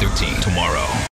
13 tomorrow.